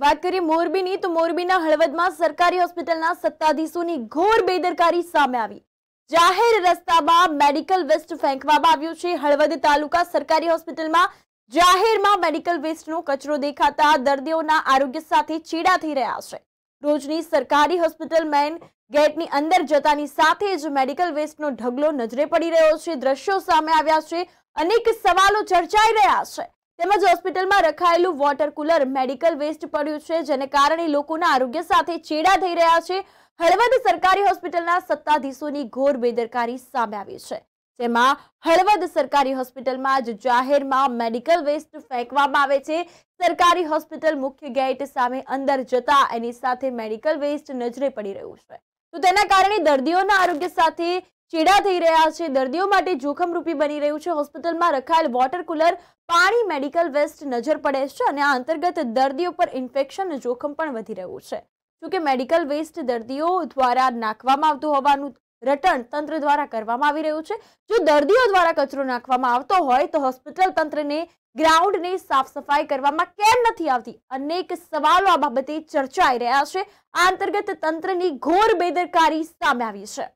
વાત કરીએ મોરબીની, તો મોરબીના હળવદમાં સરકારી હોસ્પિટલના સત્તાધીશોની ઘોર બેદરકારી સામે આવી. જાહેર રસ્તામાં મેડિકલ વેસ્ટ ફેંકવામાં આવ્યું છે. હળવદ તાલુકા સરકારી હોસ્પિટલમાં જાહેરમાં મેડિકલ વેસ્ટનો કચરો દેખાતા દર્દીઓના આરોગ્ય સાથે ચીડા થઈ રહ્યા છે. રોજની સરકારી હોસ્પિટલ મેન ગેટની અંદર જતાની સાથે જ મેડિકલ વેસ્ટનો ઢગલો નજરે પડી રહ્યો છે. દ્રશ્યો સામે આવ્યા છે. અનેક સવાલો ચર્ચાઈ રહ્યા છે. તેમજ હોસ્પિટલમાં રખાયેલું વોટર કુલર મેડિકલ વેસ્ટ પડ્યું છે, જેને કારણે લોકોના આરોગ્ય સાથે ચેડા થઈ રહ્યા છે. હળવદ સરકારી હોસ્પિટલના સત્તાધીશોની ઘોર બેદરકારી સામે આવી છે. જેમાં હળવદ સરકારી હોસ્પિટલમાં જ જાહેરમાં મેડિકલ વેસ્ટ ફેંકવામાં આવે છે. સરકારી હોસ્પિટલ મુખ્ય ગેટ સામે અંદર જતા એની સાથે મેડિકલ વેસ્ટ નજરે પડી રહ્યું છે. તો તેના કારણે દર્દીઓના આરોગ્ય સાથે ચીડા થઈ રહ્યા છે. દર્દીઓ માટે જોખમરૂપી બની રહ્યું છે. હોસ્પિટલમાં રખાયેલ વોટર કુલર, પાણી, મેડિકલ વેસ્ટ નજર પડે છે અને આ અંતર્ગત દર્દીઓ પર ઇન્ફેક્શન જોખમ પણ વધી રહ્યું છે. જોકે મેડિકલ વેસ્ટ દર્દીઓ દ્વારા નાખવામાં આવતું હોવાનું રટણ તંત્ર દ્વારા કરવામાં આવી રહ્યું છે. જો દર્દીઓ દ્વારા કચરો નાખવામાં આવતો હોય તો હોસ્પિટલ તંત્રને ગ્રાઉન્ડની સાફ સફાઈ કરવામાં કેમ નથી આવતી? અનેક સવાલો આ બાબતે ચર્ચાઈ રહ્યા છે. આ અંતર્ગત તંત્રની ઘોર બેદરકારી સામે આવી છે.